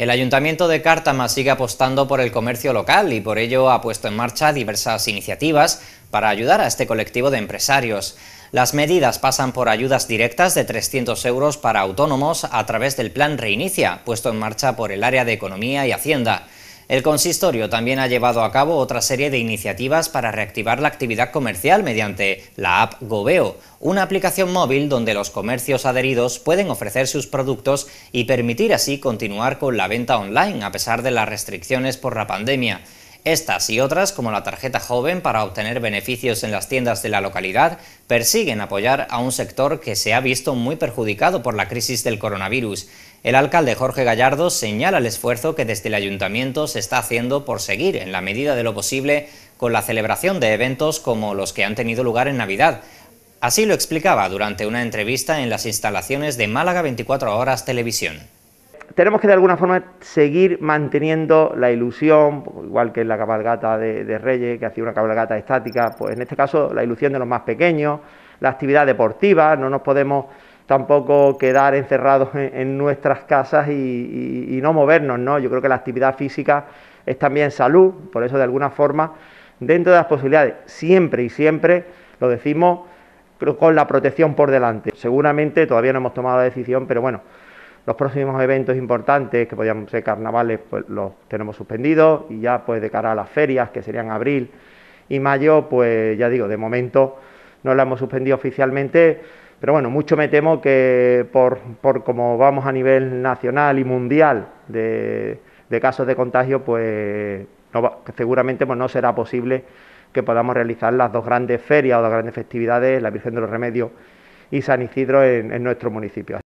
El Ayuntamiento de Cártama sigue apostando por el comercio local y por ello ha puesto en marcha diversas iniciativas para ayudar a este colectivo de empresarios. Las medidas pasan por ayudas directas de 300 euros para autónomos a través del Plan Reinicia, puesto en marcha por el área de Economía y Hacienda. El consistorio también ha llevado a cabo otra serie de iniciativas para reactivar la actividad comercial mediante la app Gobeo, una aplicación móvil donde los comercios adheridos pueden ofrecer sus productos y permitir así continuar con la venta online a pesar de las restricciones por la pandemia. Estas y otras, como la tarjeta joven para obtener beneficios en las tiendas de la localidad, persiguen apoyar a un sector que se ha visto muy perjudicado por la crisis del coronavirus. El alcalde Jorge Gallardo señala el esfuerzo que desde el ayuntamiento se está haciendo por seguir, en la medida de lo posible, con la celebración de eventos como los que han tenido lugar en Navidad. Así lo explicaba durante una entrevista en las instalaciones de Málaga 24 Horas Televisión tenemos que de alguna forma seguir manteniendo la ilusión, igual que en la cabalgata de, Reyes, que hacía una cabalgata estática, pues en este caso la ilusión de los más pequeños, la actividad deportiva, no nos podemos tampoco quedar encerrados en, nuestras casas y, no movernos, ¿no? Yo creo que la actividad física es también salud, por eso de alguna forma, dentro de las posibilidades, siempre y siempre, lo decimos, con la protección por delante. Seguramente todavía no hemos tomado la decisión, pero bueno, los próximos eventos importantes, que podrían ser carnavales, pues los tenemos suspendidos y ya pues de cara a las ferias, que serían abril y mayo, pues ya digo, de momento no la hemos suspendido oficialmente, pero bueno, mucho me temo que por, por como vamos a nivel nacional y mundial de, casos de contagio, pues seguramente pues no será posible que podamos realizar las dos grandes ferias o las grandes festividades, la Virgen de los Remedios y San Isidro en nuestro municipio.